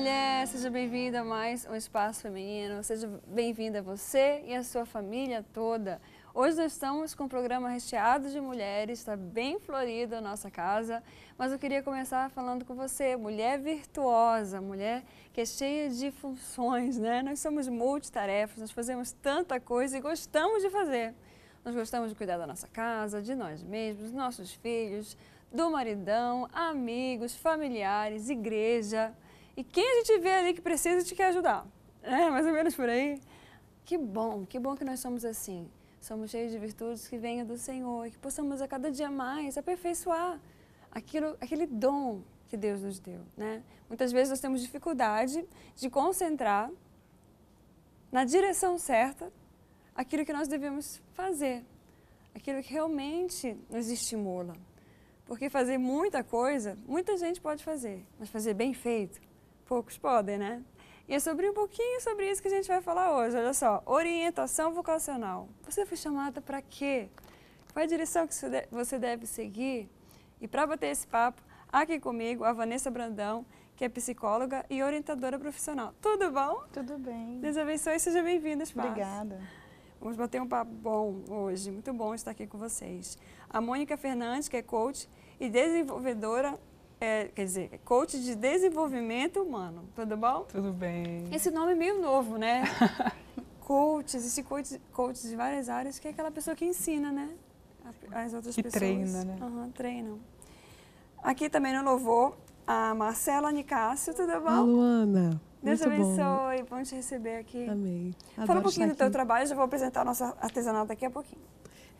Mulher, seja bem-vinda a mais um Espaço Feminino. Seja bem-vinda você e a sua família toda. Hoje nós estamos com um programa recheado de mulheres, está bem florido a nossa casa, mas eu queria começar falando com você, mulher virtuosa, mulher que é cheia de funções, né? Nós somos multitarefas, nós fazemos tanta coisa e gostamos de fazer. Nós gostamos de cuidar da nossa casa, de nós mesmos, nossos filhos, do maridão, amigos, familiares, igreja. E quem a gente vê ali que precisa te quer ajudar. É, mais ou menos por aí. Que bom, que bom que nós somos assim. Somos cheios de virtudes que venham do Senhor e que possamos a cada dia mais aperfeiçoar aquilo, aquele dom que Deus nos deu, né? Muitas vezes nós temos dificuldade de concentrar na direção certa aquilo que nós devemos fazer, aquilo que realmente nos estimula. Porque fazer muita coisa, muita gente pode fazer, mas fazer bem feito, poucos podem, né? E é sobre um pouquinho sobre isso que a gente vai falar hoje. Olha só, orientação vocacional. Você foi chamada para quê? Qual é a direção que você deve seguir? E para bater esse papo, aqui comigo a Vanessa Brandão, que é psicóloga e orientadora profissional. Tudo bom? Tudo bem. Deus abençoe e seja bem-vinda, Obrigada. Vamos bater um papo bom hoje. Muito bom estar aqui com vocês. A Mônica Fernandes, que é coach e desenvolvedora é, quer dizer, coach de desenvolvimento humano. Tudo bom? Tudo bem. Esse nome é meio novo, né? coach, existe coach, coach de várias áreas, que é aquela pessoa que ensina, né? As outras que pessoas. treina, né? Uhum, treinam. Aqui também no Louvor, a Marcela Nicásio, tudo bom? A Luana. Deus Muito abençoe, bom. bom te receber aqui. Amém. Fala Adoro um pouquinho do estar teu aqui. trabalho, já vou apresentar o nosso artesanato daqui a pouquinho.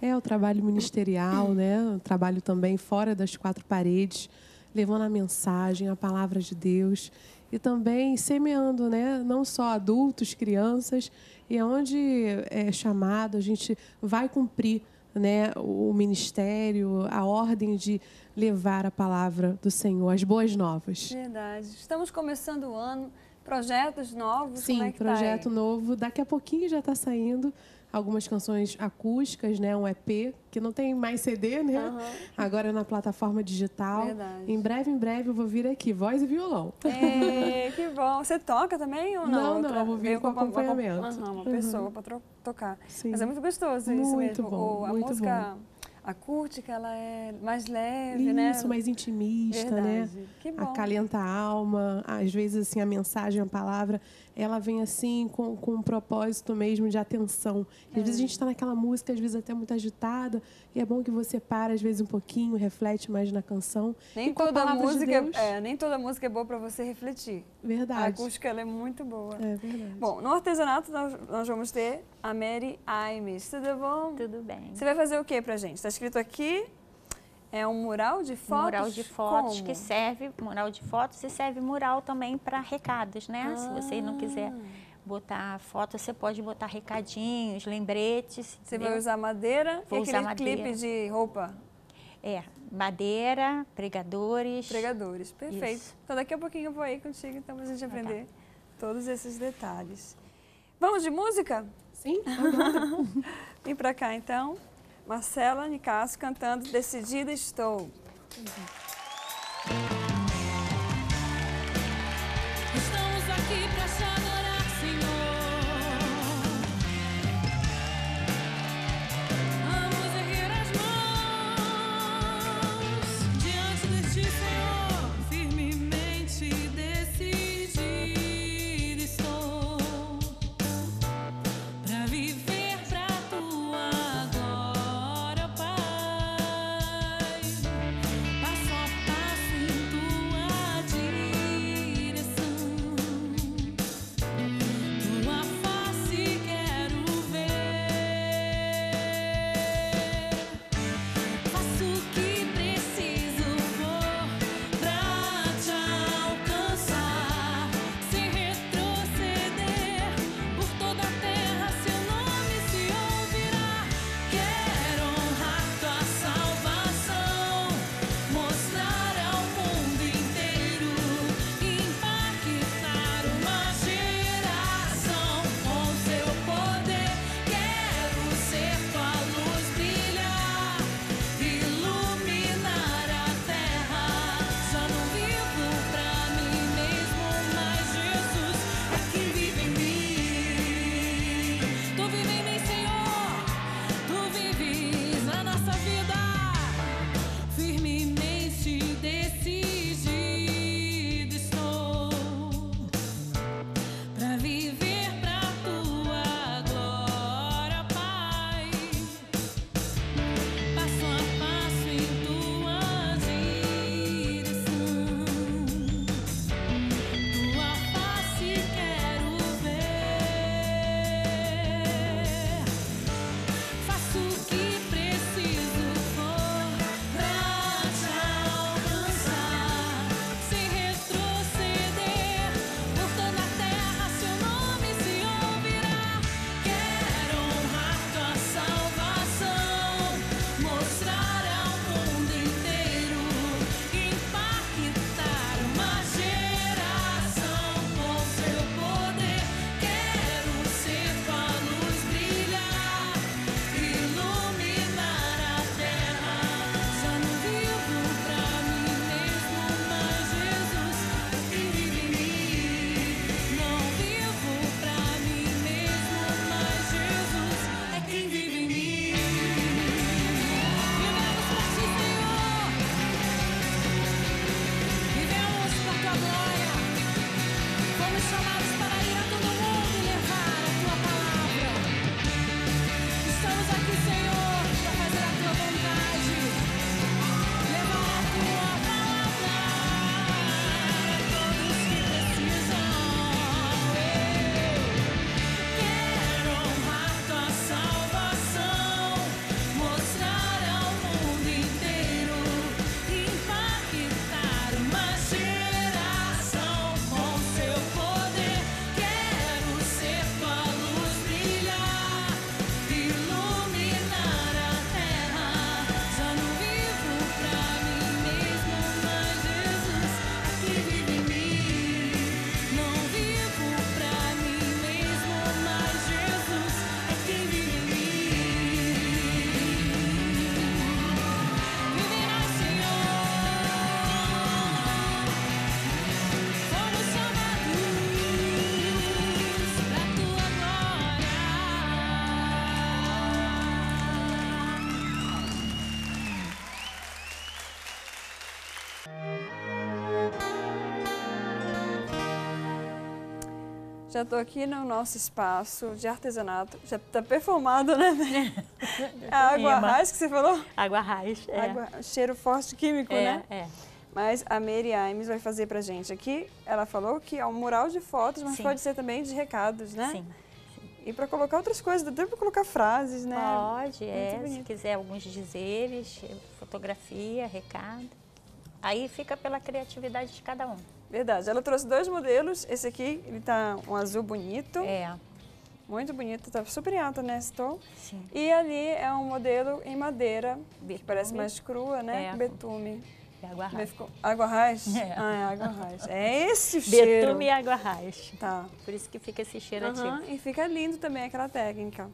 É o trabalho ministerial, né? O trabalho também fora das quatro paredes, levando a mensagem, a palavra de Deus e também semeando, né? Não só adultos, crianças, e aonde é chamado, a gente vai cumprir, né? O ministério, a ordem de levar a palavra do Senhor, as boas novas. Verdade. Estamos começando o ano, projetos novos, Sim, é que projeto tá novo. Daqui a pouquinho já está saindo algumas canções acústicas, né? Um EP, que não tem mais CD, né? Aham. Agora é na plataforma digital. Verdade. Em breve, em breve, eu vou vir aqui, voz e violão. É, que bom. Você toca também ou não? Não, não, eu vou vir com uma- uma- acompanhamento. Aham, uma Uhum. pessoa para tocar. Sim. Mas é muito gostoso isso Muito mesmo. bom, O- a muito música acústica, ela é mais leve, né? Isso, mais intimista, né? Verdade. Que bom. Acalenta a alma. Às vezes, assim, a mensagem, a palavra, ela vem assim com, com um propósito mesmo de atenção. E, às vezes a gente está naquela música, às vezes até muito agitada, e é bom que você para, às vezes, um pouquinho, reflete mais na canção. Nem a toda palavra de música, Deus. é, nem toda música é boa para você refletir. A Verdade. acústica ela é muito boa. É verdade. Bom, no artesanato nós, nós vamos ter a Mary Aimes. Tudo bom? Tudo bem. Você vai fazer o que pra gente? Está escrito aqui, é um mural de fotos? mural de fotos Como? que serve, mural de fotos e serve mural também para recados, né? Se você não quiser Ah. botar foto, você pode botar recadinhos, lembretes. Você entendeu? vai usar madeira Vou e aquele usar madeira. clipe de roupa, É, madeira, pregadores. pregadores. Perfeito. Isso. Então daqui a pouquinho eu vou aí contigo, então pra gente tá. aprender todos esses detalhes. Vamos de música? Sim? Vem pra cá então. Marcela Nicasso cantando Decidida Estou. Estamos Já estou aqui no nosso espaço de artesanato. Já está perfumado, né? A água raiz que você falou? Água raiz. É. Água, cheiro forte químico, é, né? é. Mas a Mary Aimes vai fazer pra gente aqui. Ela falou que é um mural de fotos, mas Sim. pode ser também de recados, né? Sim. E para colocar outras coisas, dá para colocar frases, né? Pode, é. Se quiser alguns dizeres, fotografia, recado. Aí fica pela criatividade de cada um. Verdade. Ela trouxe dois modelos. Esse aqui, ele tá um azul bonito, É, muito bonito, tá super em alta, né, esse tom. sim. E ali é um modelo em madeira, que Betume. parece mais crua, né? É. Betume. É água raiz. Água raiz? É. Ah, é água raiz. É esse o cheiro. Betume e água raiz. Tá. Por isso que fica esse cheiro Aham, ativo. E fica lindo também aquela técnica.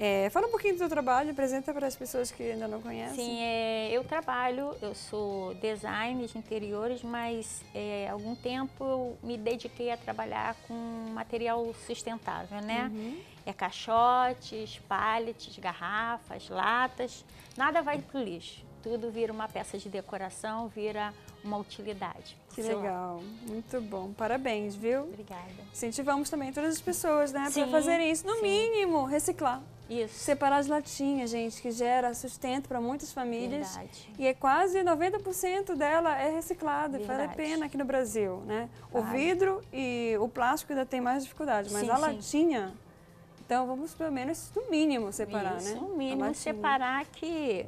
É, fala um pouquinho do seu trabalho, apresenta para as pessoas que ainda não conhecem. Sim, é, eu trabalho, eu sou designer de interiores, mas é, algum tempo eu me dediquei a trabalhar com material sustentável, né? É caixotes, pallets, garrafas, latas, nada vai pro lixo. Tudo vira uma peça de decoração, vira uma utilidade. Que legal, muito bom. Parabéns, viu? Obrigada. Incentivamos também todas as pessoas, né, para fazerem isso. No sim. mínimo, reciclar. Isso. Separar as latinhas, gente, que gera sustento para muitas famílias. Verdade. E é quase 90% dela é reciclado. E vale a Verdade. pena aqui no Brasil, né? O Vale. vidro e o plástico ainda tem mais dificuldade, mas Sim, a sim. latinha, então vamos pelo menos no mínimo separar, Isso, né? no mínimo separar que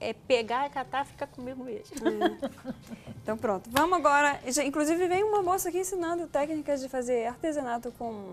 é pegar e catar, fica comigo mesmo. Então pronto, vamos agora. Já- Inclusive vem uma moça aqui ensinando técnicas de fazer artesanato com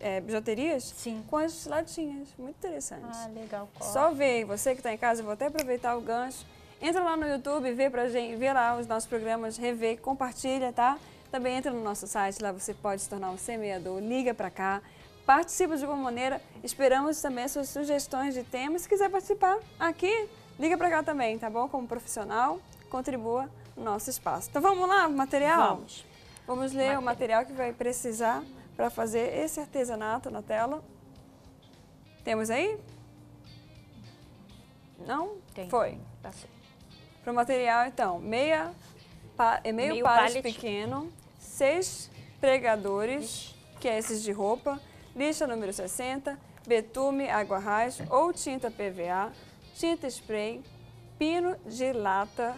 é, bijuterias Sim. com as latinhas. Muito interessante. Ah, legal. Cora. Só ver, você que está em casa, eu vou até aproveitar o gancho. Entra lá no YouTube, vê pra gente, vê lá os nossos programas, revê, compartilha, tá? Também entra no nosso site, lá você pode se tornar um semeador, liga pra cá, participa de alguma maneira. Esperamos também as suas sugestões de temas. Se quiser participar aqui, liga pra cá também, tá bom? Como profissional, contribua no nosso espaço. Então vamos lá, material? Vamos. Vamos ler o material que vai precisar para fazer esse artesanato na tela. Temos aí? Não? Tem. Foi. Passou. Para o material, então, meia, pa, é meio, Meio pallet pequeno, seis pregadores, que é esses de roupa, lixa número 60, betume, água raiz ou tinta PVA, tinta spray, pino de lata,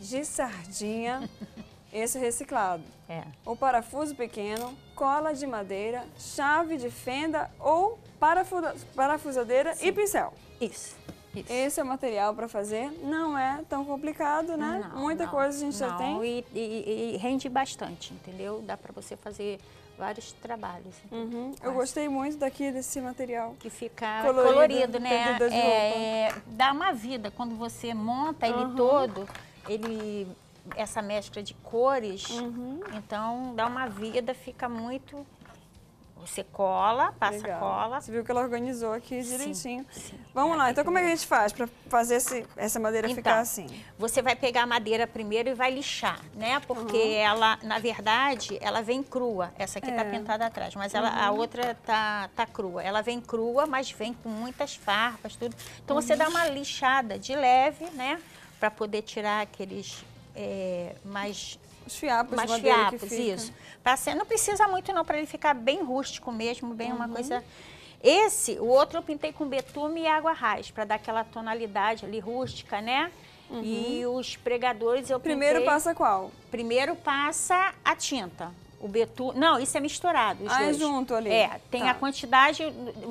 de sardinha, esse reciclado. É. O parafuso pequeno, cola de madeira, chave de fenda ou parafuda- parafusadeira e pincel. Isso. Isso. Esse é o material para fazer. Não é tão complicado, né? Não, Muita não, coisa a gente já não, tem. E, e- e rende bastante, entendeu? Dá para você fazer vários trabalhos. entendeu? Uhum. Eu gostei muito daqui desse material. Que fica Colorido, colorido, né? É, dá uma vida. Quando você monta ele Uhum. todo, ele essa mescla de cores, Uhum. então dá uma vida, fica muito. Você cola, passa Legal. cola. Você viu que ela organizou aqui Sim, direitinho. sim. Vamos É, lá, tem então como é que a gente faz para fazer esse- essa madeira Então, ficar assim? Você vai pegar a madeira primeiro e vai lixar, né? Porque Uhum. ela, na verdade, ela vem crua. Essa aqui tá É. Uhum. pintada atrás, mas ela, a outra tá, tá crua. Ela vem crua, mas vem com muitas farpas, tudo. Então você Uhum. dá uma lixada de leve, né? Para poder tirar aqueles é, mais Os fiapos mais fiapos, isso. Pra ser, não precisa muito não, para ele ficar bem rústico mesmo, bem Uhum. uma coisa... Esse, o outro eu pintei com betume e água raiz, para dar aquela tonalidade ali rústica, né? E os pregadores eu Uhum. Primeiro pintei... passa qual? Primeiro passa a tinta. O betume... Não, isso é misturado, os Ah, é dois. junto ali. É, tem Tá. a quantidade...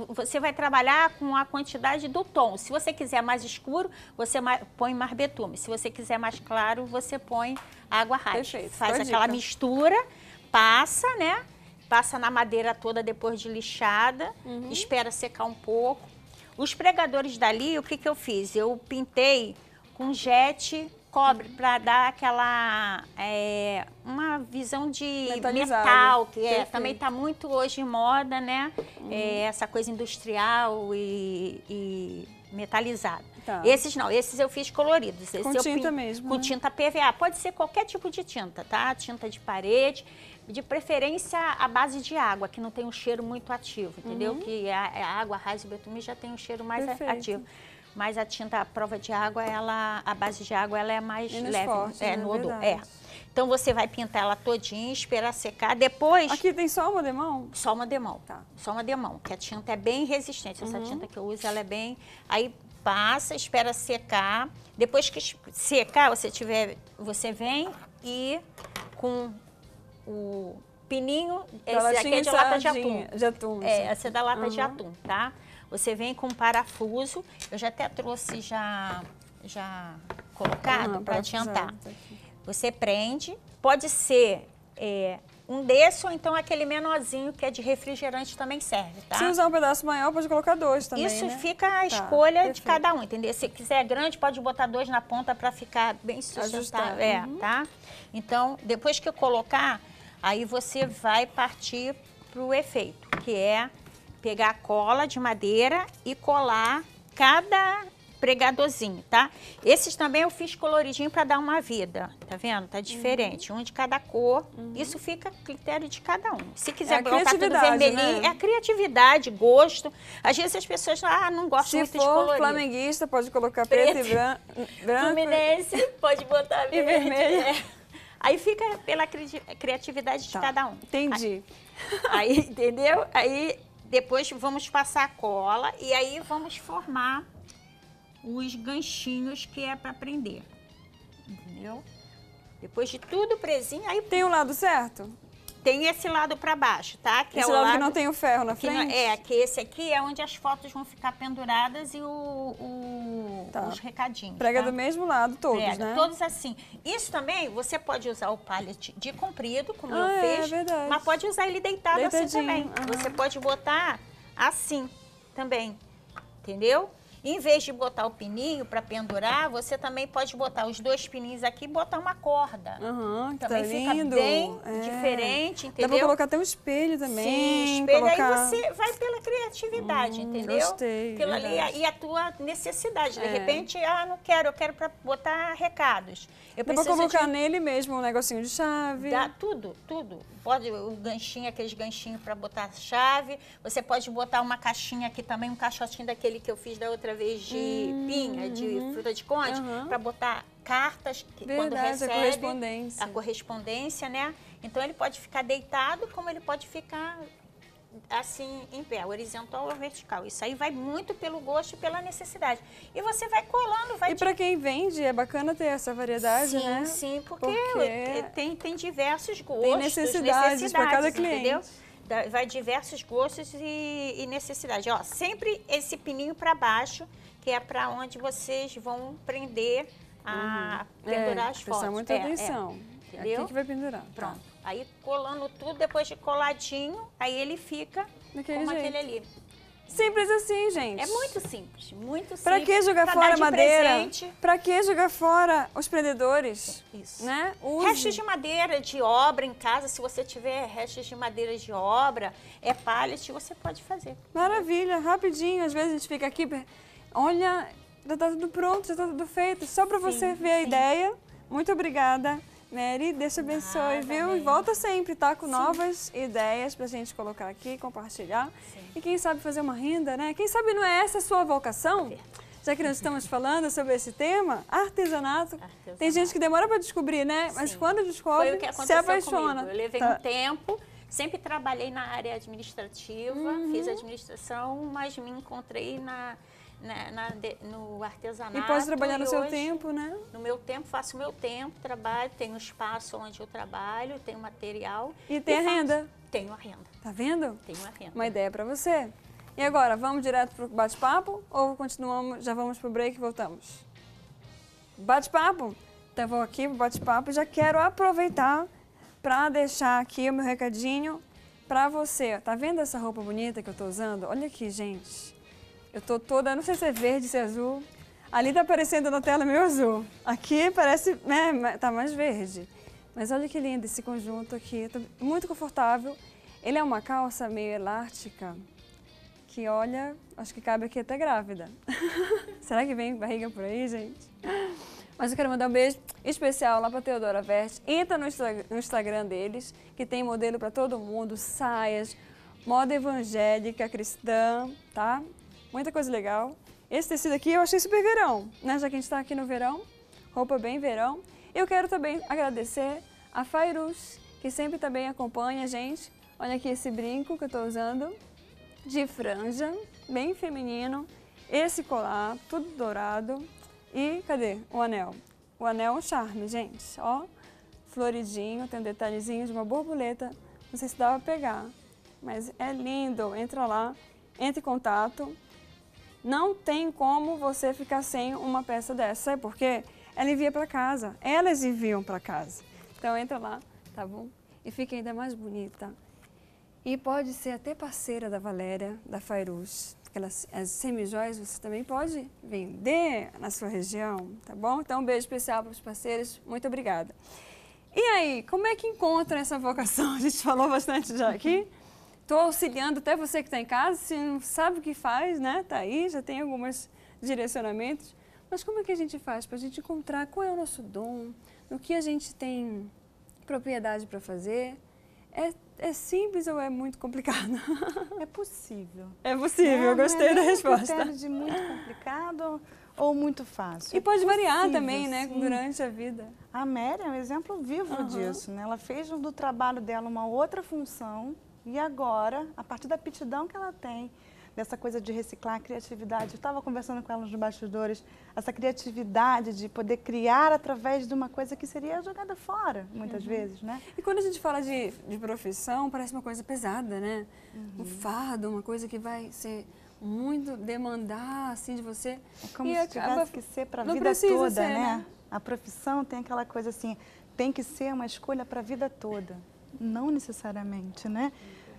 Você vai trabalhar com a quantidade do tom. Se você quiser mais escuro, você põe mais betume. Se você quiser mais claro, você põe água raiz. Perfeito, Faz aquela dica. mistura, passa, né? Passa na madeira toda depois de lixada, Uhum. espera secar um pouco. Os pregadores dali, o que, que eu fiz? Eu pintei com jet cobre para dar aquela é, uma visão de metal que é. Uhum. também está muito hoje em moda, né? É, essa coisa industrial e, e metalizada. Tá. Esses não, esses eu fiz coloridos. Esse Com tinta pin- mesmo, Com né? tinta PVA. Pode ser qualquer tipo de tinta, tá? Tinta de parede, de preferência a base de água, que não tem um cheiro muito ativo, entendeu? Que a, a água raiz e betume já tem um cheiro mais a- Uhum. Perfeito. ativo. Mas a tinta à prova de água, ela, a base de água, ela é mais Menos leve. forte, é, né? no odor. É. Então você vai pintar ela todinha, esperar secar. Depois, Aqui tem só uma demão? só uma demão. Tá. Só uma demão, que a tinta é bem resistente. Essa Uhum. tinta que eu uso, ela é bem... Aí passa, espera secar. Depois que secar, você tiver, você vem e com o pininho, esse aqui é de lata de atum. de atum, É, essa é da lata de Uhum. atum, tá? Você vem com um parafuso. Eu já até trouxe já, já colocado Ah, para adiantar. Você prende, pode ser é, um desse ou então aquele menorzinho que é de refrigerante também serve, tá? Se usar um pedaço maior, pode colocar dois também, Isso né? fica a Tá, escolha de cada um, entendeu? Se quiser grande, pode botar dois na ponta para ficar bem sustentável. É, uhum. tá? Então, depois que eu colocar, aí você vai partir para o efeito, que é pegar a cola de madeira e colar cada pregadorzinho, tá? Esses também eu fiz coloridinho para dar uma vida, tá vendo? Tá diferente, um de cada cor. Isso fica a critério de cada um. Se quiser É a botar tudo vermelhinho, né? é criatividade, gosto. Às vezes as pessoas ah, não gostam Se muito de for colorido. flamenguista, pode colocar preto, Preto. e bran branco. Fluminense, pode botar E verde. vermelho. é. Aí fica pela cri- criatividade de Tá, cada um. Entendi. Aí, entendeu? Aí depois vamos passar a cola e aí vamos formar os ganchinhos que é para prender. Entendeu? Depois de tudo presinho, aí Tem o lado certo? Tem esse lado para baixo, tá? Que Esse é o lado, lado que não tem o ferro na que não- frente? é, que esse aqui é onde as fotos vão ficar penduradas e o, o- Tá. os recadinhos. Prega tá? do mesmo lado, todos, Prega, né? Todos assim. Isso também, você pode usar o pallet de comprido, como Ah, eu é, fiz, verdade. mas pode usar ele deitado assim Deitadinho, também. aham. Você pode botar assim também, entendeu? Em vez de botar o pininho para pendurar, você também pode botar os dois pininhos aqui e botar uma corda. Que Também tá fica lindo. bem É. diferente, Dá pra entendeu? colocar até um espelho também. Sim, espelho, colocar... aí você vai pela criatividade, Hum, entendeu? gostei, Aquilo ali verdade. e a tua necessidade. De É. repente, ah, não quero, eu quero para botar recados. Eu Dá pra preciso colocar de... nele mesmo um negocinho de chave. Dá tudo, tudo. Pode o ganchinho, aqueles ganchinhos para botar chave. Você pode botar uma caixinha aqui também, um caixotinho daquele que eu fiz da outra vez de pinha, de fruta de conde, Hum, Aham. para botar cartas que quando Verdade, a recebe correspondência. a correspondência, né? Então ele pode ficar deitado, como ele pode ficar assim em pé, horizontal ou vertical. Isso aí vai muito pelo gosto e pela necessidade. E você vai colando, vai E pra quem vende, é bacana ter essa variedade, sim, né? Sim, porque, Porque tem, tem diversos gostos, necessidades pra cada cliente. entendeu? Vai diversos gostos e, e necessidade. Ó, sempre esse pininho para baixo, que é para onde vocês vão prender a pendurar é, as fotos. muita É, é. atenção. Entendeu? Aqui que vai pendurar. Pronto. Aí colando tudo, depois de coladinho, aí ele fica Daquele como jeito. aquele ali. Simples assim, gente. É muito simples, muito simples. Pra que jogar pra fora a de madeira? presente. Pra que jogar fora os prendedores? Isso. Né? Use. Restos de madeira de obra em casa, se você tiver restos de madeira de obra, é pallet, você pode fazer. Maravilha, rapidinho. Às vezes a gente fica aqui, olha, já tá tudo pronto, já tá tudo feito. Só pra você ver a sim. ideia. Muito obrigada, Mary. Deus te abençoe, Nada, viu? E volta sempre, tá? Com novas ideias pra gente colocar aqui, compartilhar. E quem sabe fazer uma renda, né? Quem sabe não é essa a sua vocação? Já que nós estamos falando sobre esse tema, artesanato. Artesanato. Tem gente que demora pra descobrir, né? Mas Sim. quando descobre, Foi o que se aconteceu apaixona. comigo. Eu levei Tá. um tempo, sempre trabalhei na área administrativa, Uhum. fiz administração, mas me encontrei na, na- na de- no artesanato. E pode trabalhar no e seu hoje, tempo, né? No meu tempo, faço o meu tempo, trabalho, tenho espaço onde eu trabalho, tenho material. E tem a faço. renda. Tenho a renda, Tá vendo? tenho a renda. Uma ideia para você. E agora, vamos direto pro bate-papo ou continuamos, já vamos pro break e voltamos? Bate-papo? Então vou aqui pro bate-papo. Já quero aproveitar para deixar aqui o meu recadinho para você. Tá vendo essa roupa bonita que eu tô usando? Olha aqui, gente. Eu tô toda, não sei se é verde, se é azul. Ali tá aparecendo na tela meio azul. Aqui parece, né, tá mais verde. Mas olha que lindo esse conjunto aqui, tá muito confortável. Ele é uma calça meio elástica, que olha, acho que cabe aqui até grávida. Será que vem barriga por aí, gente? Mas eu quero mandar um beijo especial lá para Teodora Veste. Entra no, no Instagram deles, que tem modelo para todo mundo, saias, moda evangélica, cristã, tá? Muita coisa legal. Esse tecido aqui eu achei super verão, né? Já que a gente está aqui no verão, roupa bem verão. Eu quero também agradecer a Fairuz, que sempre também acompanha a gente. Olha aqui esse brinco que eu estou usando, de franja, bem feminino. Esse colar, tudo dourado. E cadê o anel? O anel é um charme, gente. Ó, floridinho, tem um detalhezinho de uma borboleta. Não sei se dá pra pegar, mas é lindo. Entra lá, entre em contato. Não tem como você ficar sem uma peça dessa. Sabe por quê? Ela envia para casa. Elas enviam para casa. Então entra lá, tá bom? E fica ainda mais bonita. E pode ser até parceira da Valéria, da Fairuz. Aquelas, as semijóias você também pode vender na sua região, tá bom? Então um beijo especial para os parceiros. Muito obrigada. E aí, como é que encontra essa vocação? A gente falou bastante já aqui. Estou auxiliando até você que está em casa, se não sabe o que faz, né? Está aí, já tem alguns direcionamentos. Mas como é que a gente faz para a gente encontrar qual é o nosso dom, no que a gente tem propriedade para fazer? É, é simples ou é muito complicado? É possível. É possível, eu gostei da é resposta. Um de muito complicado ou muito fácil. E pode é variar possível, também, né, sim. durante a vida. A Mary é um exemplo vivo Aham. disso, né? Ela fez do trabalho dela uma outra função e agora, a partir da aptidão que ela tem, dessa coisa de reciclar a criatividade, eu estava conversando com ela nos bastidores, essa criatividade de poder criar através de uma coisa que seria jogada fora, muitas Uhum. vezes, né? E quando a gente fala de, de profissão, parece uma coisa pesada, né? Uhum. Um fardo, uma coisa que vai ser muito demandar, assim, de você. É como E se acaba- tivesse que ser para a vida toda, ser, né? né? A profissão tem aquela coisa assim, tem que ser uma escolha para a vida toda. Não necessariamente, né?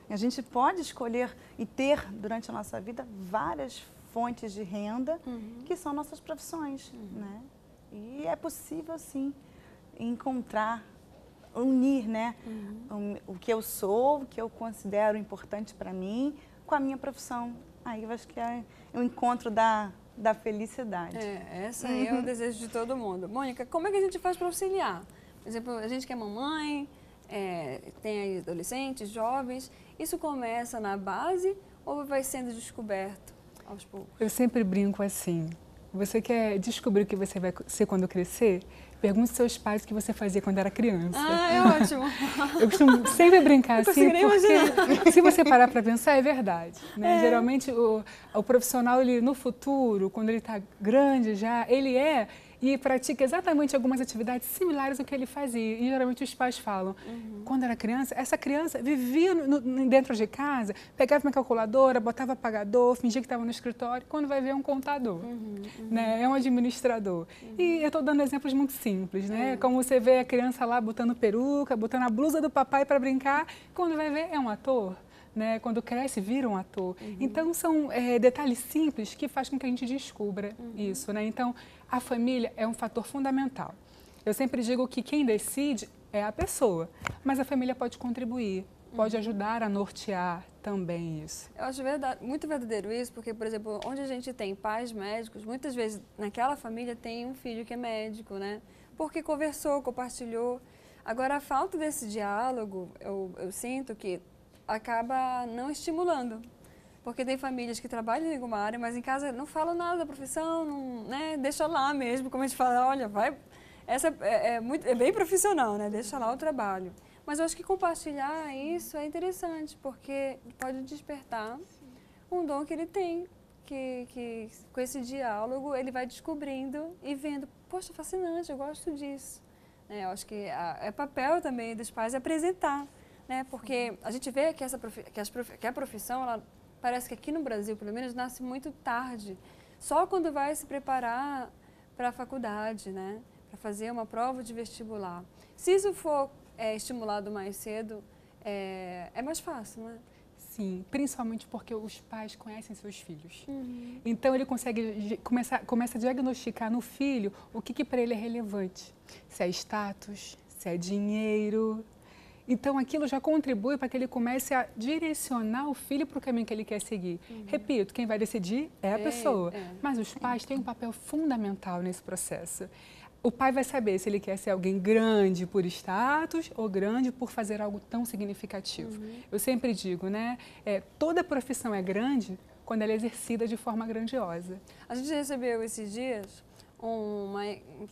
A gente pode escolher e ter durante a nossa vida várias fontes de renda Uhum. que são nossas profissões, né? E é possível sim encontrar, unir, né, Uhum. o, o que eu sou, o que eu considero importante para mim, com a minha profissão. Aí eu acho que é o encontro da, da felicidade. É, essa aí é o desejo de todo mundo. Mônica, como é que a gente faz para auxiliar? Por exemplo, a gente que é mamãe, é, tem adolescentes, jovens, isso começa na base ou vai sendo descoberto aos poucos? Eu sempre brinco assim. Você quer descobrir o que você vai ser quando crescer? Pergunte aos seus pais o que você fazia quando era criança. Ah, é ótimo. Eu costumo sempre brincar Não assim, porque se você parar para pensar, é verdade. Né? Geralmente, o, o profissional, ele, no futuro, quando ele está grande já, ele é e pratica exatamente algumas atividades similares ao que ele fazia. E geralmente os pais falam, quando era criança, essa criança vivia no- no- dentro de casa, pegava uma calculadora, botava apagador, fingia que estava no escritório, quando vai ver é um contador, né? é um administrador. E eu estou dando exemplos muito simples, né? Como você vê a criança lá botando peruca, botando a blusa do papai para brincar, quando vai ver é um ator. Né? Quando cresce, vira um ator. Então, são é, detalhes simples que faz com que a gente descubra isso. Né? Então, a família é um fator fundamental. Eu sempre digo que quem decide é a pessoa, mas a família pode contribuir, pode ajudar a nortear também isso. Eu acho verdade, muito verdadeiro isso, porque, por exemplo, onde a gente tem pais médicos, muitas vezes naquela família tem um filho que é médico, né? Porque conversou, compartilhou. Agora, a falta desse diálogo, eu, eu sinto que acaba não estimulando. Porque tem famílias que trabalham em alguma área, mas em casa não falam nada da profissão, não, né? deixa lá mesmo, como a gente fala, olha, vai. Essa é, é muito, é bem profissional, né? Deixa lá o trabalho. Mas eu acho que compartilhar isso é interessante, porque pode despertar um dom que ele tem, que, que com esse diálogo ele vai descobrindo e vendo, poxa, fascinante, eu gosto disso. Né? Eu acho que a- é papel também dos pais apresentar, né? porque a gente vê que, essa que, as profi- que a profissão, ela, parece que aqui no Brasil, pelo menos, nasce muito tarde, só quando vai se preparar para a faculdade, né? para fazer uma prova de vestibular. Se isso for é, estimulado mais cedo, é, é mais fácil, não é? Sim, principalmente porque os pais conhecem seus filhos. Então ele consegue começar, começa a diagnosticar no filho o que, que para ele é relevante. Se é status, se é dinheiro. Então aquilo já contribui para que ele comece a direcionar o filho para o caminho que ele quer seguir. Repito, quem vai decidir é a É, pessoa. é. Mas os pais têm um papel fundamental nesse processo. O pai vai saber se ele quer ser alguém grande por status ou grande por fazer algo tão significativo. Eu sempre digo, né? é, toda profissão é grande quando ela é exercida de forma grandiosa. A gente recebeu esses dias uma,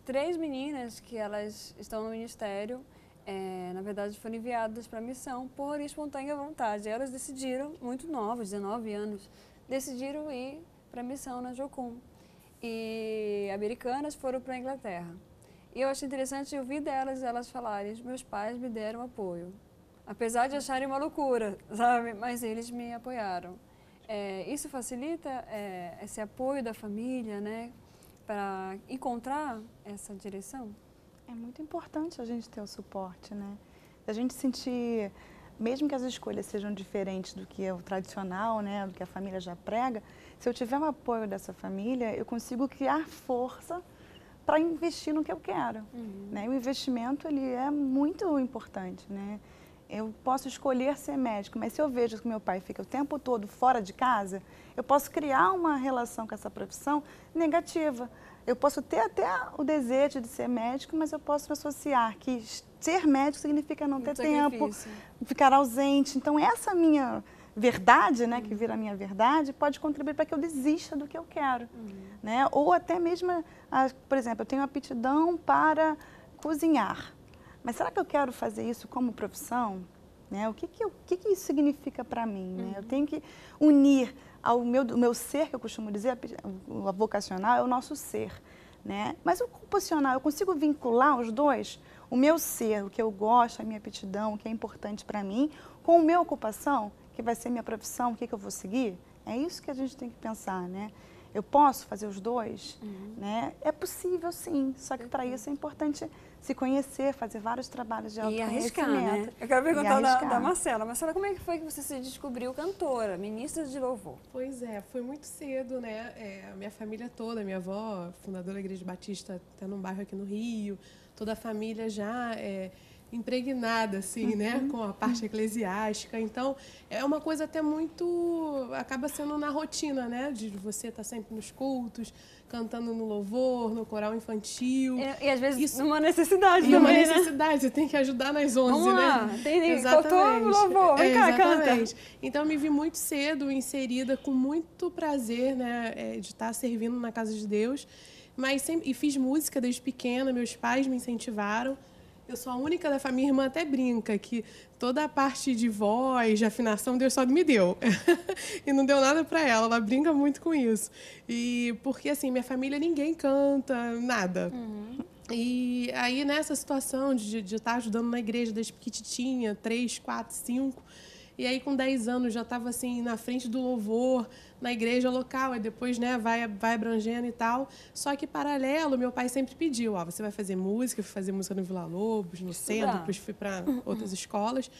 três meninas que elas estão no ministério é, na verdade, foram enviadas para a missão por espontânea vontade. Elas decidiram, muito novas, 19 anos, decidiram ir para a missão na Jocum. E americanas foram para a Inglaterra. E eu acho interessante ouvir delas, elas falarem, meus pais me deram apoio. Apesar de acharem uma loucura, sabe? Mas eles me apoiaram. É, isso facilita é, esse apoio da família, né? Para encontrar essa direção? É muito importante a gente ter o suporte, né? A gente sentir, mesmo que as escolhas sejam diferentes do que é o tradicional, né? Do que a família já prega, se eu tiver o apoio dessa família, eu consigo criar força para investir no que eu quero. Uhum. Né? O investimento ele é muito importante, né? Eu posso escolher ser médico, mas se eu vejo que meu pai fica o tempo todo fora de casa, eu posso criar uma relação com essa profissão negativa. Eu posso ter até o desejo de ser médico, mas eu posso me associar que ser médico significa não ter tempo, ficar ausente. Então, essa minha verdade, né, que vira a minha verdade, pode contribuir para que eu desista do que eu quero. Uhum. Né? Ou até mesmo, por exemplo, eu tenho aptidão para cozinhar. Mas será que eu quero fazer isso como profissão? Né? O que, que, eu, o que, que isso significa para mim? Né? Eu uhum. tenho que unir ao meu, o meu ser, que eu costumo dizer, o vocacional é o nosso ser. Né? Mas o ocupacional, eu consigo vincular os dois? O meu ser, o que eu gosto, a minha aptidão, o que é importante para mim, com a minha ocupação, que vai ser minha profissão, o que, que eu vou seguir? É isso que a gente tem que pensar, né? Eu posso fazer os dois? Uhum. Né? É possível, sim. Só que para isso é importante se conhecer, fazer vários trabalhos de autoconhecimento. E arriscar, né? Eu quero perguntar da, da Marcela. Marcela, como é que foi que você se descobriu cantora, ministra de louvor? Pois é, foi muito cedo, né? É, a minha família toda, minha avó, fundadora da Igreja Batista, está num bairro aqui no Rio, toda a família já... É, impregnada assim, né, uhum. né, com a parte eclesiástica. Então, é uma coisa até muito acaba sendo na rotina, né, de você estar tá sempre nos cultos, cantando no louvor, no coral infantil. E, e às vezes Isso, numa necessidade e também, uma né? necessidade, você tem que ajudar nas 11, Vamos né? Lá, tem, exatamente. louvor, vem é, cá, exatamente. canta. Então, me vi muito cedo inserida com muito prazer, né, é, de estar servindo na casa de Deus. Mas sempre, e fiz música desde pequena, meus pais me incentivaram. Eu sou a única da família, minha irmã até brinca que toda a parte de voz, de afinação, Deus só me deu. e não deu nada para ela, ela brinca muito com isso. E porque assim, minha família ninguém canta, nada. Uhum. E aí nessa situação de, de estar ajudando na igreja desde pequitinha, três, quatro, cinco, e aí, com 10 anos, já estava assim, na frente do louvor, na igreja local, e depois né, vai, vai abrangendo e tal. Só que, paralelo, meu pai sempre pediu: ó, você vai fazer música, eu fui fazer música no Vila Lobos, no centro, depois fui para outras escolas.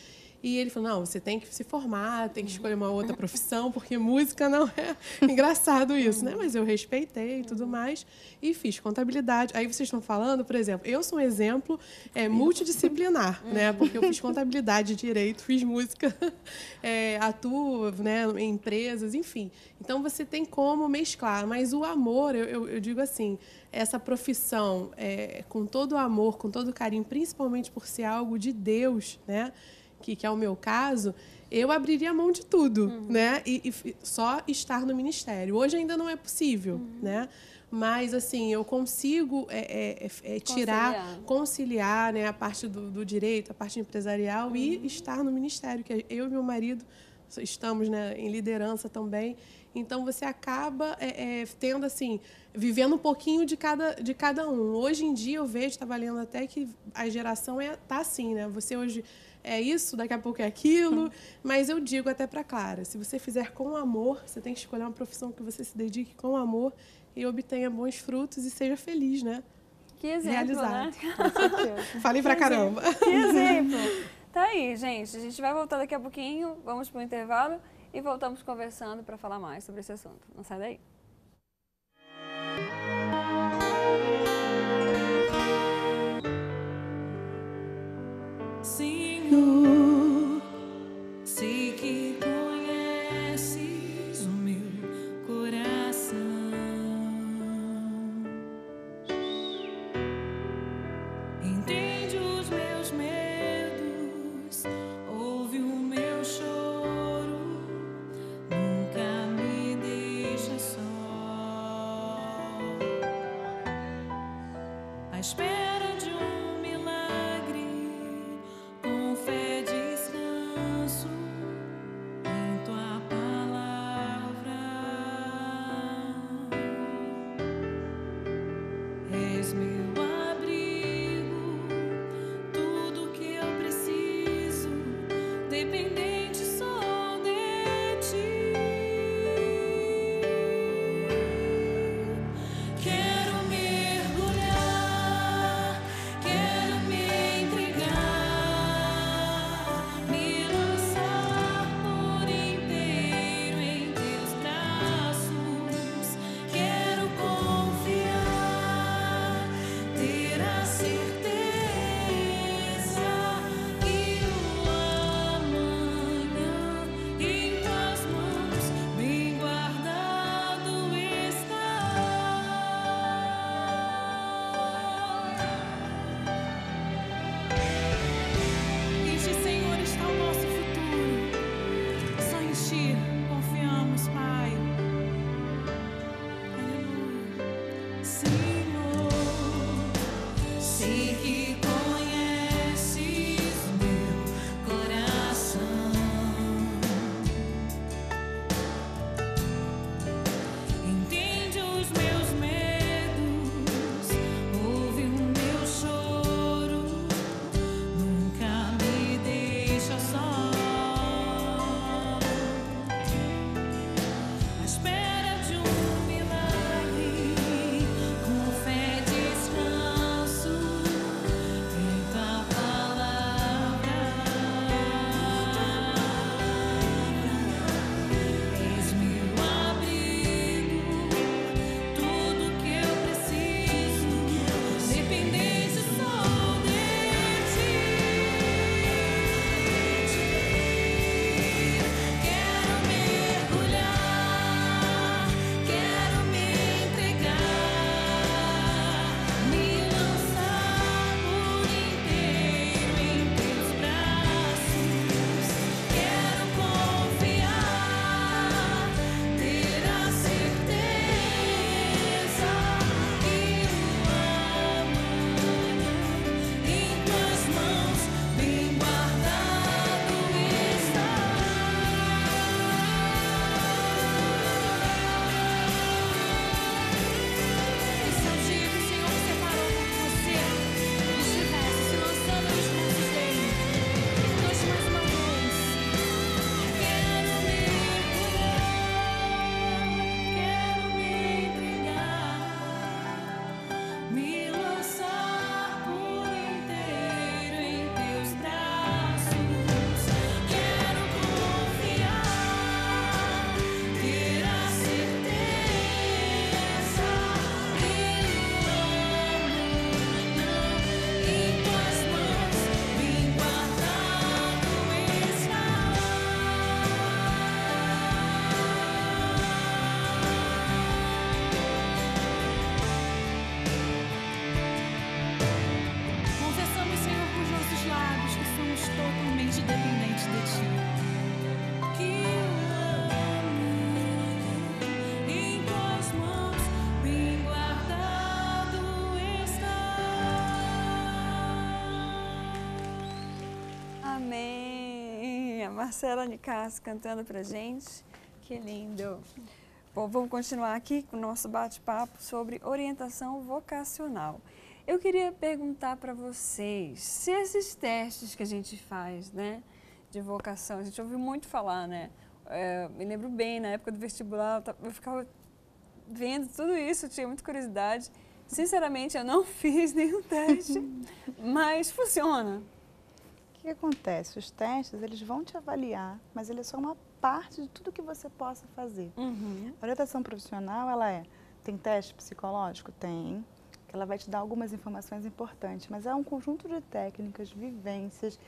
E ele falou: não, você tem que se formar, tem que escolher uma outra profissão, porque música não é engraçado isso, né? Mas eu respeitei e tudo mais e fiz contabilidade. Aí vocês estão falando, por exemplo, eu sou um exemplo é, multidisciplinar, né? Porque eu fiz contabilidade, direito, fiz música, é, atuo né, em empresas, enfim. Então você tem como mesclar, mas o amor, eu, eu, eu digo assim, essa profissão é, com todo o amor, com todo o carinho, principalmente por ser algo de Deus, né? Que, que é o meu caso, eu abriria mão de tudo, uhum. né? E, e, só estar no ministério. Hoje ainda não é possível, uhum. né? Mas, assim, eu consigo é, é, é, tirar, conciliar, conciliar né, a parte do, do, direito, a parte empresarial uhum. e estar no ministério, que eu e meu marido estamos né, em liderança também. Então, você acaba é, é, tendo, assim, vivendo um pouquinho de cada, de cada um. Hoje em dia, eu vejo, estava lendo até que a geração é, tá assim, né? Você hoje é isso, daqui a pouco é aquilo. Mas eu digo até para Clara, se você fizer com amor, você tem que escolher uma profissão que você se dedique com amor e obtenha bons frutos e seja feliz, né? Que exemplo, Realizado. né? Falei para caramba. Que exemplo. Tá aí, gente. A gente vai voltar daqui a pouquinho, vamos para o intervalo e voltamos conversando para falar mais sobre esse assunto. Não sai daí. Marcela Nicasso cantando pra gente. Que lindo! Bom, vamos continuar aqui com o nosso bate-papo sobre orientação vocacional. Eu queria perguntar para vocês se esses testes que a gente faz, né, de vocação, a gente ouviu muito falar, né? É, me lembro bem, na época do vestibular, eu ficava vendo tudo isso, tinha muita curiosidade. Sinceramente, eu não fiz nenhum teste, mas funciona. O que acontece? Os testes, eles vão te avaliar, mas ele é só uma parte de tudo que você possa fazer. A orientação profissional, ela é, tem teste psicológico? Tem, que ela vai te dar algumas informações importantes, mas é um conjunto de técnicas, vivências,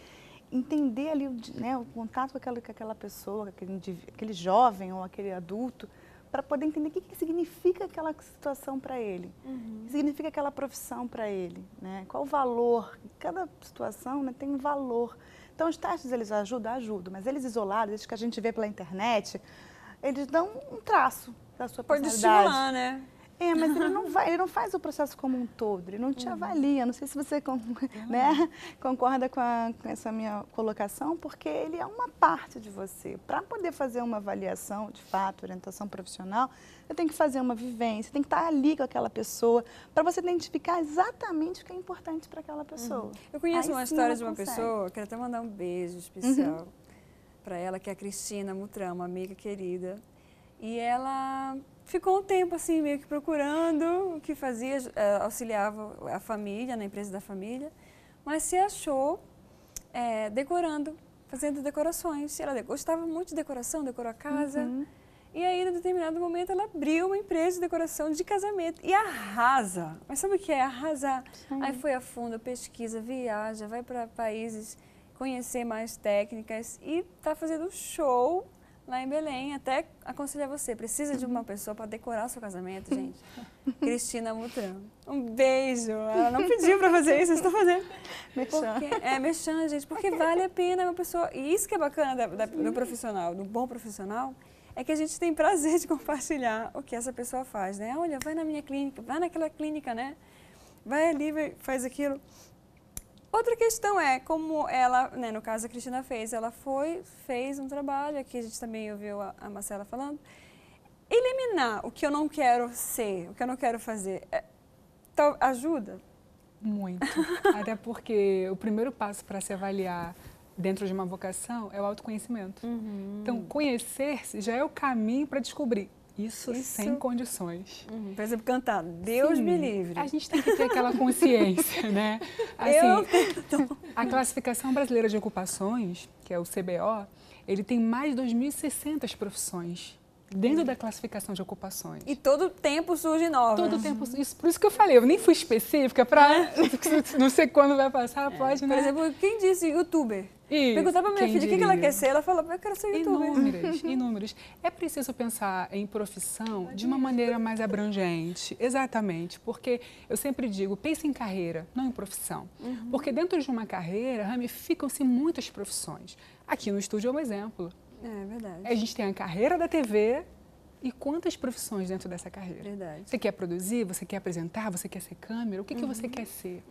entender ali né, o contato com aquela, com aquela pessoa, aquele, aquele jovem ou aquele adulto, para poder entender o que, que significa aquela situação para ele, o que significa aquela profissão para ele, né? qual o valor, cada situação né, tem um valor. Então, os testes, eles ajudam? Ajudam, mas eles isolados, esses que a gente vê pela internet, eles dão um traço da sua Pode personalidade. estimular, né? É, mas ele não vai, ele não faz o processo como um todo, ele não te avalia. Não sei se você con- né, concorda com, a- com essa minha colocação, porque ele é uma parte de você. Para poder fazer uma avaliação, de fato, orientação profissional, você tem que fazer uma vivência, tem que estar ali com aquela pessoa, para você identificar exatamente o que é importante para aquela pessoa. Eu conheço Aí uma história de uma consegue. pessoa, quero até mandar um beijo especial para ela, que é a Cristina Mutram, uma amiga querida. E ela ficou um tempo assim, meio que procurando o que fazia, eh, auxiliava a família, na empresa da família, mas se achou eh, decorando, fazendo decorações. Ela gostava muito de decoração, decorou a casa. Uhum. E aí, em determinado momento, ela abriu uma empresa de decoração de casamento e arrasa. Mas sabe o que é arrasar? Aí foi a fundo, pesquisa, viaja, vai para países conhecer mais técnicas e está fazendo show lá em Belém. Até aconselhar você, precisa de uma pessoa para decorar seu casamento, gente. Cristina Mutram. Um beijo. Ela não pediu para fazer isso, eu estou fazendo. Merchan. Porque, é, mexendo, gente, porque vale a pena uma pessoa. E isso que é bacana da- da- do profissional, do bom profissional, é que a gente tem prazer de compartilhar o que essa pessoa faz, né? Olha, vai na minha clínica, vai naquela clínica, né? vai ali, vai- faz aquilo. Outra questão é como ela, né, no caso a Cristina fez, ela foi, fez um trabalho, aqui a gente também ouviu a, a Marcela falando, eliminar o que eu não quero ser, o que eu não quero fazer, é, ajuda? Muito. Até porque o primeiro passo para se avaliar dentro de uma vocação é o autoconhecimento. Então, conhecer-se já é o caminho para descobrir. Isso, Isso- sem condições. Uhum. Por exemplo, cantar, Deus Sim, me livre. A gente tem que ter aquela consciência, né? Eu Assim, a classificação brasileira de ocupações, que é o CBO, ele tem mais de 2.600 profissões dentro da classificação de ocupações. E todo tempo surge novas. Todo tempo, isso, por isso que eu falei, eu nem fui específica para não sei quando vai passar, pode, Por né? exemplo, quem disse youtuber? Isso, Perguntar pra minha filha o que, ela quer ser, ela falou, eu quero ser youtuber. Inúmeros, inúmeros. É preciso pensar em profissão de uma maneira mais abrangente, exatamente, porque eu sempre digo, pense em carreira, não em profissão. Uhum. Porque dentro de uma carreira ramificam-se muitas profissões. Aqui no estúdio é um exemplo. É verdade. A gente tem a carreira da TV e quantas profissões dentro dessa carreira? Verdade. Você quer produzir, você quer apresentar, você quer ser câmera, o que, que Uhum. você quer ser?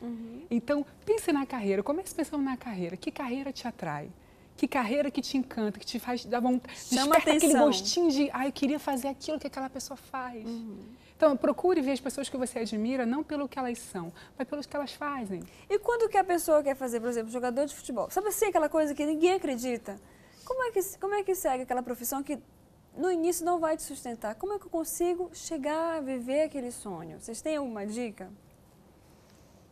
Então, pense na carreira, comece pensando na carreira. Que carreira te atrai? Que carreira que te encanta, que te faz dar vontade, Chama desperta aquele atenção. gostinho de, ah, eu queria fazer aquilo que aquela pessoa faz. Uhum. Então, procure ver as pessoas que você admira, não pelo que elas são, mas pelo que elas fazem. E quando que a pessoa quer fazer, por exemplo, jogador de futebol? Sabe assim, aquela coisa que ninguém acredita? Como é que, como é que segue aquela profissão que no início não vai te sustentar? Como é que eu consigo chegar a viver aquele sonho? Vocês têm alguma dica?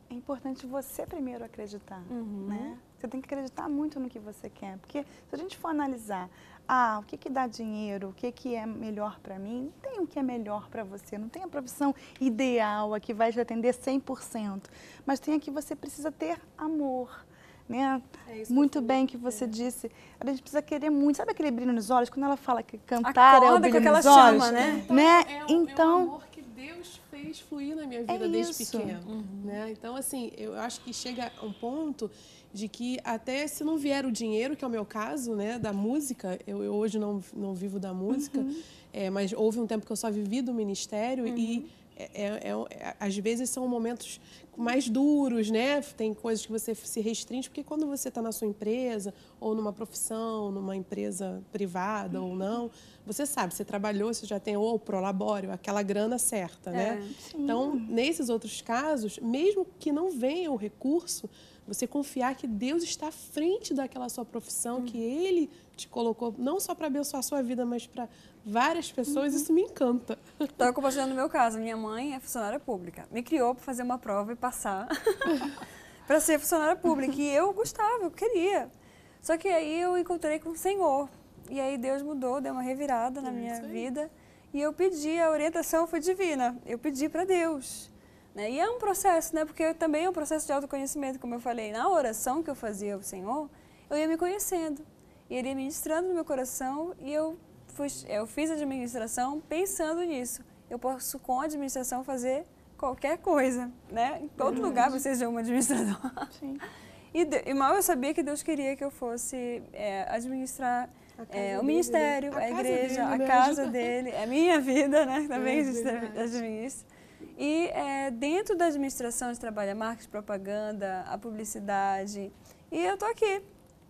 É importante você primeiro acreditar, Uhum. né? Você tem que acreditar muito no que você quer, porque se a gente for analisar, ah, o que que dá dinheiro, o que que é melhor para mim, não tem o que é melhor para você, não tem a profissão ideal, a que vai te atender 100%, mas tem a que você precisa ter amor, né? muito bem que você disse. A gente precisa querer muito. Sabe aquele brilho nos olhos? Quando ela fala que cantar é o Acorda brilho com aquela nos olhos, chama, né? né? É, um- é um então, amor que Deus fez fluir na minha vida É desde isso. pequeno. Né? Então, assim, eu acho que chega a um ponto de que até se não vier o dinheiro, que é o meu caso, né, da música, eu, eu hoje não, não vivo da música, é, mas houve um tempo que eu só vivi do ministério e é, é- é- às vezes são momentos mais duros, né? Tem coisas que você se restringe, porque quando você está na sua empresa ou numa profissão, numa empresa privada ou não, você sabe, você trabalhou, você já tem ou o prolabório, aquela grana certa, né? Então, nesses outros casos, mesmo que não venha o recurso, você confiar que Deus está à frente daquela sua profissão, que Ele te colocou não só para abençoar a sua vida, mas para várias pessoas, isso me encanta. Estou compartilhando no meu caso. Minha mãe é funcionária pública. Me criou para fazer uma prova e passar para ser funcionária pública. E eu gostava, eu queria. Só que aí eu encontrei com o Senhor. E aí Deus mudou, deu uma revirada na minha vida. E eu pedi, a orientação foi divina. Eu pedi para Deus. Né? E é um processo, né? Porque também é um processo de autoconhecimento, como eu falei. Na oração que eu fazia ao Senhor, eu ia me conhecendo. E Ele ia ministrando no meu coração e eu, fui, eu fiz a administração pensando nisso. Eu posso, com a administração, fazer qualquer coisa, né? Em todo lugar precisa de um administrador. sim. E, e mal eu sabia que Deus queria que eu fosse é, administrar é, o né? ministério, A a, igreja, dele, a né? casa dele, é a minha vida, né? Também É a gente verdade. administra. E é, dentro da administração a gente trabalha marketing, propaganda, a publicidade. E eu tô aqui.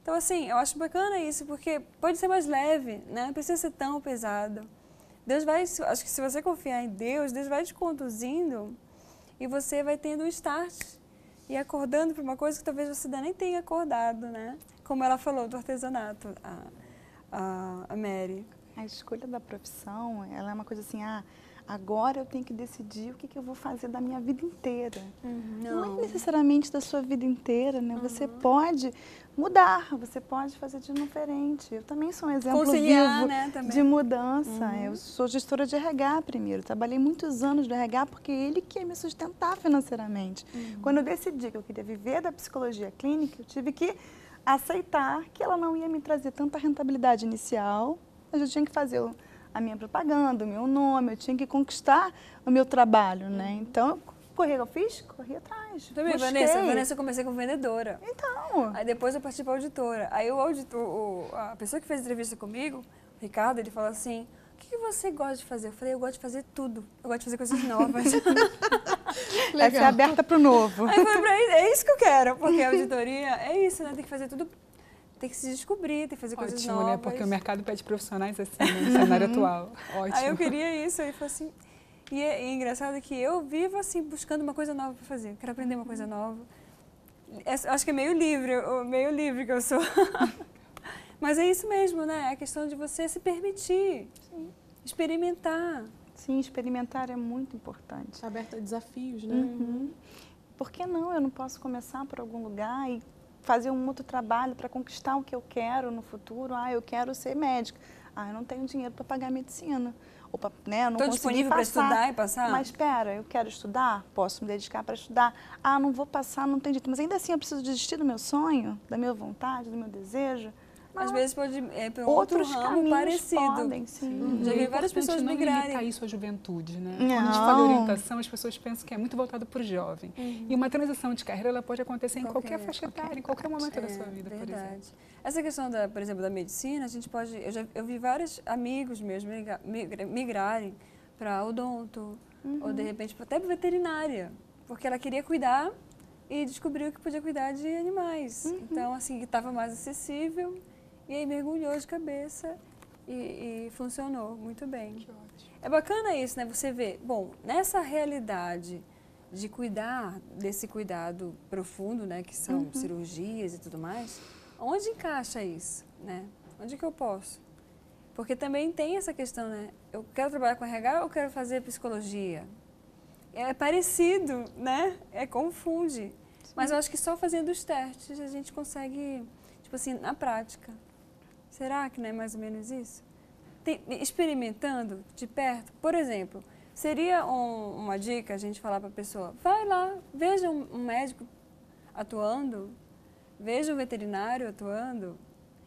Então, assim, eu acho bacana isso, porque pode ser mais leve, né? Não precisa ser tão pesado. Deus vai, acho que se você confiar em Deus, Deus vai te conduzindo e você vai tendo um start e acordando para uma coisa que talvez você ainda nem tenha acordado, né? Como ela falou do artesanato, a, a, a Mary. A escolha da profissão, ela é uma coisa assim, ah, agora eu tenho que decidir o que, que eu vou fazer da minha vida inteira. Não, é necessariamente da sua vida inteira, né? Você pode mudar, você pode fazer de diferente. Eu também sou um exemplo Conciliar, vivo né, de mudança. Eu sou gestora de RH primeiro. Trabalhei muitos anos no RH porque ele que ia me sustentar financeiramente. Quando eu decidi que eu queria viver da psicologia clínica, eu tive que aceitar que ela não ia me trazer tanta rentabilidade inicial, mas eu tinha que fazer a minha propaganda, o meu nome, eu tinha que conquistar o meu trabalho, né? Então, correr eu fiz, corri atrás. Também, busquei. Vanessa, Vanessa eu comecei como vendedora. Então, Aí depois eu parti para auditora. Aí o auditor, o- a pessoa que fez a entrevista comigo, o Ricardo, ele falou assim: o que, que você gosta de fazer? Eu falei, eu gosto de fazer tudo. Eu gosto de fazer coisas novas. Essa é aberta para o novo. Aí foi pra isso, é isso que eu quero, porque a auditoria é isso, né? Tem que fazer tudo, tem que se descobrir, tem que fazer coisas Ótimo, novas. né? Porque o mercado pede profissionais assim, né? no cenário atual. Ótimo. Aí eu queria isso, aí foi assim. E é, e é engraçado que eu vivo assim, buscando uma coisa nova para fazer. Quero aprender uma coisa nova. É, acho que é meio livre, o- meio livre que eu sou. Mas é isso mesmo, né? É a questão de você se permitir, experimentar. Sim, experimentar é muito importante. Está aberta a desafios, né? Uhum. Por que não? Eu não posso começar por algum lugar e fazer um outro trabalho para conquistar o que eu quero no futuro. Ah, eu quero ser médica. Ah, eu não tenho dinheiro para pagar medicina. Ou pra, né, Estou disponível para estudar e passar? Mas espera, eu quero estudar? Posso me dedicar para estudar? Ah, não vou passar, não tem jeito. Mas ainda assim eu preciso desistir do meu sonho, da minha vontade, do meu desejo. Às Não, vezes pode ir para outro outros ramo caminhos parecido. podem, sim. Já E vi é várias pessoas não migrarem. limitar isso à juventude, né? Não. Quando a gente fala orientação, as pessoas pensam que é muito voltado para o jovem. Uhum. E uma transição de carreira ela pode acontecer em qualquer, Qualquer- faixa etária, em qualquer momento da sua vida, por exemplo. É, verdade. Essa questão, da, por exemplo, da medicina, a gente pode... Eu, já, eu vi vários amigos meus migra- migra- migrarem para odonto, ou de repente até para veterinária, porque ela queria cuidar e descobriu que podia cuidar de animais. Então, assim, estava mais acessível e aí mergulhou de cabeça e, e funcionou muito bem. É bacana isso, né? Você vê, bom, nessa realidade de cuidar desse cuidado profundo, né, que são cirurgias e tudo mais, onde encaixa isso, né? Onde que eu posso? Porque também tem essa questão, né? Eu quero trabalhar com RH ou quero fazer psicologia? É parecido, né? É confunde. Mas eu acho que só fazendo os testes a gente consegue, tipo assim, na prática. Será que não é mais ou menos isso? Tem- experimentando de perto, por exemplo, seria um- uma dica a gente falar para a pessoa: vai lá, veja um, um médico atuando, veja um veterinário atuando,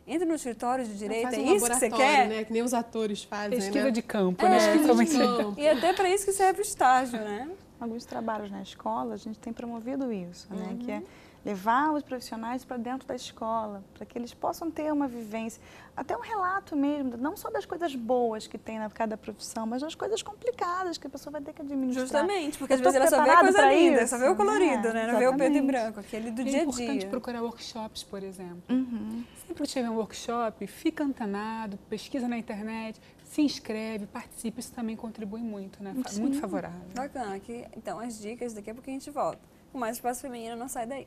entre no escritório de direito, é um isso que você quer? né? Que nem os atores fazem, Pesquisa né? de campo, É, né? Pesquisa de campo. E até para isso que serve o estágio, né? alguns trabalhos na escola, a gente tem promovido isso, né? Uhum. Que é levar os profissionais para dentro da escola, para que eles possam ter uma vivência, até um relato mesmo, não só das coisas boas que tem na cada profissão, mas das coisas complicadas que a pessoa vai ter que administrar. Justamente, porque às vezes ela só vê a coisa linda, isso, só vê o colorido, né? né? Não vê o preto e branco, aquele do é dia a importante dia. procurar workshops, por exemplo. Uhum. Sempre que tiver um workshop, fica antenado, pesquisa na internet, se inscreve, participe. Isso também contribui muito, né? Fa- Muito favorável. Bacana. Aqui, então, as dicas, daqui a pouco a gente volta. Com mais espaço feminino, não sai daí.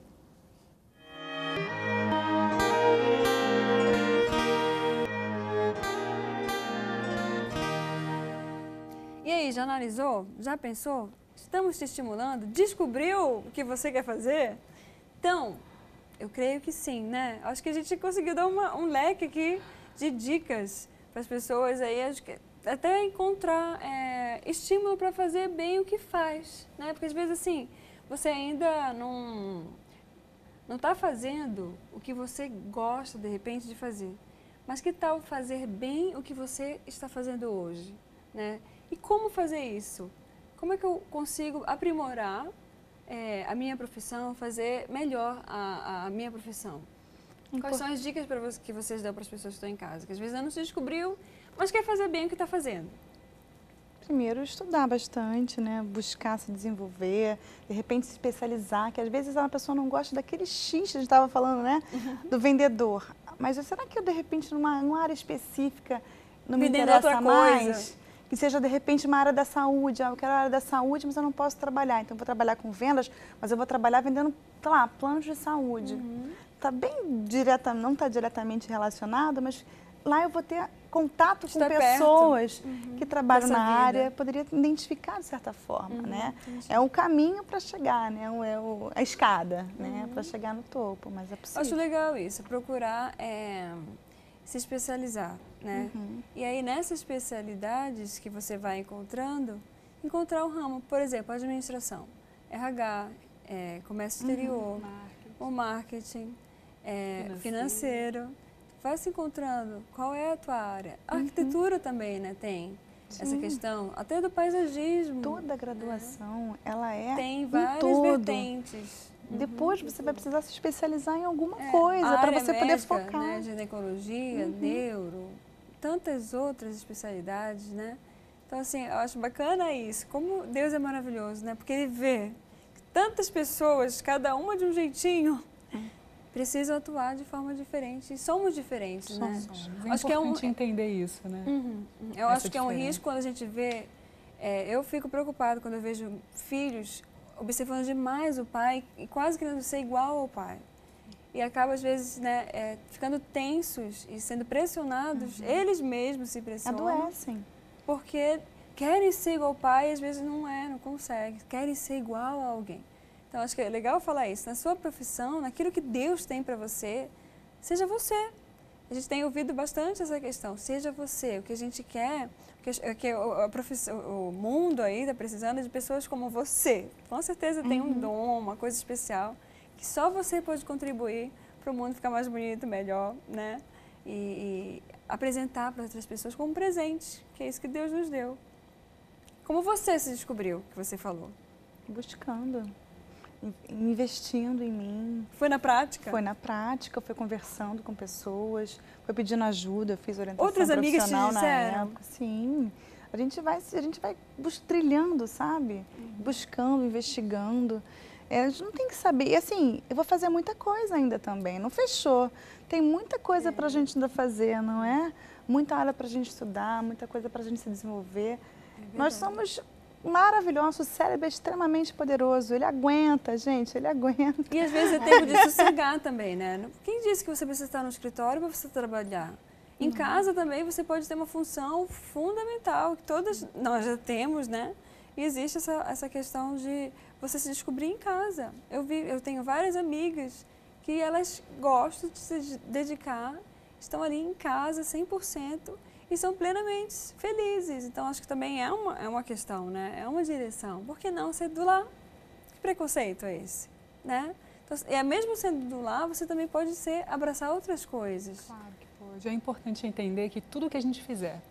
E aí, já analisou? Já pensou? Estamos te estimulando? Descobriu o que você quer fazer? Então, eu creio que sim, né? Acho que a gente conseguiu dar uma- um leque aqui de dicas para as pessoas aí, acho que até encontrar é, estímulo para fazer bem o que faz, né? Porque às vezes assim, você ainda não não está fazendo o que você gosta de repente de fazer, mas que tal fazer bem o que você está fazendo hoje, né? E como fazer isso? Como é que eu consigo aprimorar é, a minha profissão, fazer melhor a, a minha profissão? Quais são as dicas para você, que vocês dão para as pessoas que estão em casa? Que às vezes não se descobriu, mas quer fazer bem o que está fazendo. Primeiro, estudar bastante, né? buscar se desenvolver, de repente se especializar, que às vezes uma pessoa não gosta daquele X que a gente estava falando, né? Do vendedor. Mas será que eu, de repente, numa, numa área específica, não me Vendendo interessa mais? Que seja, de repente, uma área da saúde. Ah, eu quero a área da saúde, mas eu não posso trabalhar. Então, eu vou trabalhar com vendas, mas eu vou trabalhar vendendo, sei lá, planos de saúde. Uhum. Está bem direta, não está diretamente relacionado, mas lá eu vou ter contato com perto. Uhum. pessoas que trabalham Dessa na vida. Uhum, área, poderia identificar de certa forma, né? É um caminho para chegar, né? É o- a escada, né? Para chegar no topo, mas é possível. Uhum. Acho legal isso, procurar é, se especializar, né? Uhum. E aí nessas especialidades que você vai encontrando, encontrar um ramo, por exemplo, administração, RH, é, comércio Uhum. exterior, o marketing, é, financeiro. Vai se encontrando qual é a tua área. A arquitetura também, né, tem essa Uhum. Sim. questão, até do paisagismo. Toda a graduação, ela é Tem em várias vertentes. Depois você vai precisar se especializar em alguma É, coisa para você poder médica, focar. Né, ginecologia, neuro, tantas outras especialidades, né? Então, assim, eu acho bacana isso. Como Deus é maravilhoso, né? Porque Ele vê que tantas pessoas, cada uma de um jeitinho, precisam atuar de forma diferente. E somos diferentes, né? É Acho que é um- importante entender isso, né? Uhum. Eu Essa acho que é um diferença. risco quando a gente vê. é, eu fico preocupada quando eu vejo filhos observando demais o pai e quase querendo ser igual ao pai. E acaba, às vezes, né, é, ficando tensos e sendo pressionados, eles mesmos se pressionam. Adoecem. Porque querem ser igual ao pai e às vezes não é, não consegue. Querem ser igual a alguém. Então, acho que é legal falar isso. Na sua profissão, naquilo que Deus tem para você, seja você. A gente tem ouvido bastante essa questão. Seja você. O que a gente quer, o que, o, o mundo aí está precisando de pessoas como você. Com certeza tem um dom, uma coisa especial, que só você pode contribuir para o mundo ficar mais bonito, melhor, né? E, e apresentar para outras pessoas como um presente, que é isso que Deus nos deu. Como você se descobriu, que você falou? Buscando, investindo em mim. Foi na prática? Foi na prática, foi conversando com pessoas, foi pedindo ajuda, fiz orientação Outras amigas te profissional na disseram? época. Sim. A gente vai, a gente vai trilhando, sabe? Buscando, investigando. É, a gente não tem que saber. E assim, eu vou fazer muita coisa ainda também. Não fechou. Tem muita coisa para a gente ainda fazer, não é? Muita área para a gente estudar, muita coisa para a gente se desenvolver. Nós somos maravilhosos, o cérebro é extremamente poderoso. Ele aguenta, gente, ele aguenta. E às vezes é tempo de sossegar também, né? Quem disse que você precisa estar no escritório para você trabalhar? Em casa também você pode ter uma função fundamental, que todas nós já temos, né? E existe essa, essa questão de você se descobrir em casa. Eu, vi, eu tenho várias amigas que elas gostam de se dedicar, estão ali em casa 100% e são plenamente felizes. Então acho que também é uma, é uma questão, né? É uma direção. Por que não ser do lar? Que preconceito é esse, né? Então, é mesmo sendo do lar, você também pode ser abraçar outras coisas. Claro que pode. É importante entender que tudo que a gente fizer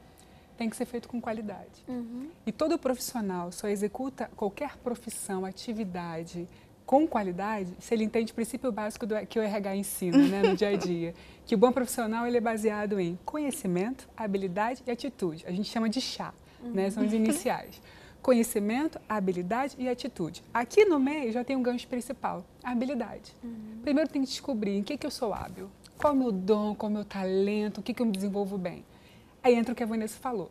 tem que ser feito com qualidade. Uhum. E todo profissional só executa qualquer profissão, atividade com qualidade se ele entende o princípio básico do, que o RH ensina né, no dia a dia. Que o bom profissional ele é baseado em conhecimento, habilidade e atitude. A gente chama de chá, né, são os iniciais. Conhecimento, habilidade e atitude. Aqui no meio já tem um gancho principal, a habilidade. Primeiro tem que descobrir em que, que eu sou hábil, qual é o meu dom, qual é o meu talento, o que, que eu me desenvolvo bem. Aí entra o que a Vanessa falou.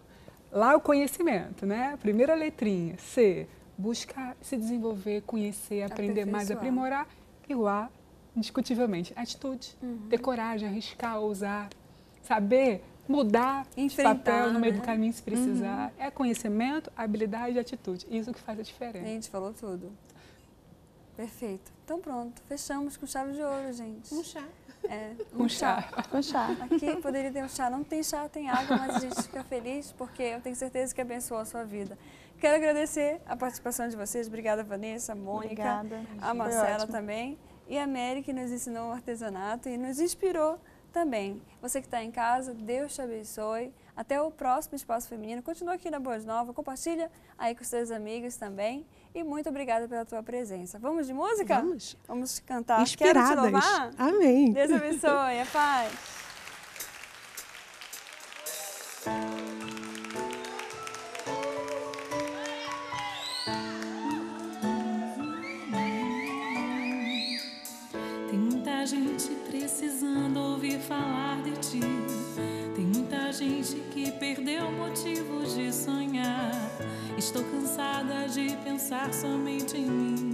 Lá o conhecimento, né? Primeira letrinha, C. Buscar se desenvolver, conhecer, aprender mais, aprimorar. E o A, indiscutivelmente, atitude. Uhum. Ter coragem, arriscar, ousar. Saber mudar de Enfrentar, papel no meio né? do caminho se precisar. É conhecimento, habilidade e atitude. Isso que faz a diferença. Gente, falou tudo. Perfeito. Então pronto, fechamos com chave de ouro, gente. Um chá. É, Um chá. Com chá. Aqui poderia ter um chá. Não tem chá, tem água, mas a gente fica feliz porque eu tenho certeza que abençoou a sua vida. Quero agradecer a participação de vocês. Obrigada, Vanessa, Mônica, Obrigada. a Marcela também e a Mary, que nos ensinou o artesanato e nos inspirou também. Você que está em casa, Deus te abençoe. Até o próximo Espaço Feminino. Continua aqui na Boas Novas, compartilha aí com seus amigos também. E muito obrigada pela tua presença. Vamos de música? Vamos. Vamos cantar. Inspiradas. Quero te louvar? Amém. Deus abençoe. A paz. falar de ti. Tem muita gente que perdeu motivos de sonhar. Estou cansada de pensar somente em mim.